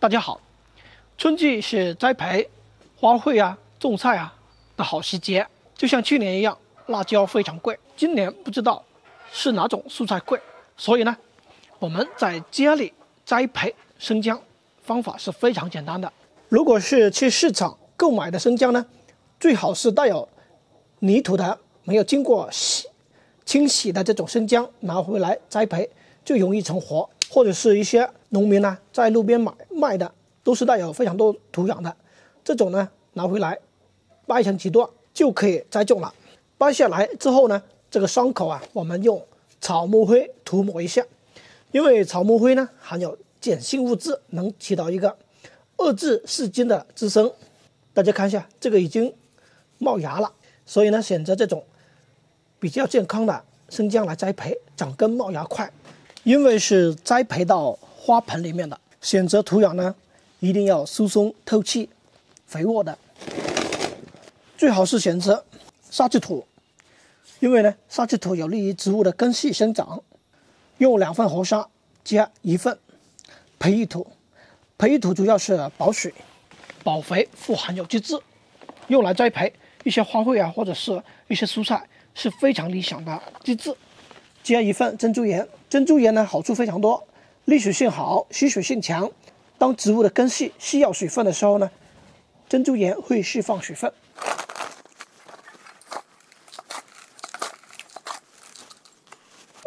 大家好，春季是栽培花卉啊、种菜啊的好时节。就像去年一样，辣椒非常贵。今年不知道是哪种蔬菜贵，所以呢，我们在家里栽培生姜方法是非常简单的。如果是去市场购买的生姜呢，最好是带有泥土的、没有经过洗清洗的这种生姜拿回来栽培，最容易成活。或者是一些农民呢，在路边买卖的，都是带有非常多土壤的，这种呢拿回来掰成几段就可以栽种了。掰下来之后呢，这个伤口啊，我们用草木灰涂抹一下，因为草木灰呢含有碱性物质，能起到一个遏制细菌的滋生。大家看一下，这个已经冒芽了，所以呢，选择这种比较健康的生姜来栽培，长根冒芽快。因为是栽培到花盆里面的，选择土壤呢，一定要疏松透气、肥沃的，最好是选择沙质土，因为呢，沙质土有利于植物的根系生长。用两份活沙加一份培育土，培育土主要是保水、保肥、富含有机质，用来栽培一些花卉啊，或者是一些蔬菜是非常理想的机质。加一份珍珠岩，珍珠岩呢好处非常多，利水性好，吸水性强。当植物的根系需要水分的时候呢，珍珠岩会释放水分。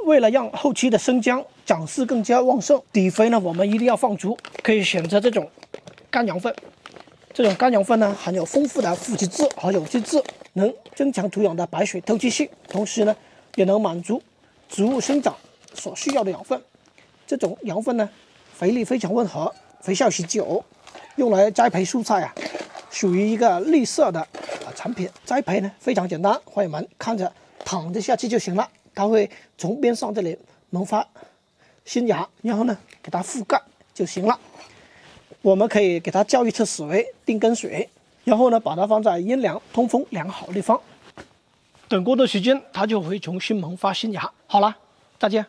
为了让后期的生姜长势更加旺盛，底肥呢我们一定要放足，可以选择这种干羊粪。这种干羊粪呢含有丰富的腐殖质和有机质，能增强土壤的排水透气性，同时呢也能满足。植物生长所需要的养分，这种羊粪呢，肥力非常温和，肥效持久，用来栽培蔬菜啊，属于一个绿色的啊产品。栽培呢非常简单，朋友们看着躺着下去就行了，它会从边上这里萌发新芽，然后呢给它覆盖就行了。我们可以给它浇一次水，定根水，然后呢把它放在阴凉、通风良好的地方。等过段时间，它就会重新萌发新芽。好了，再见。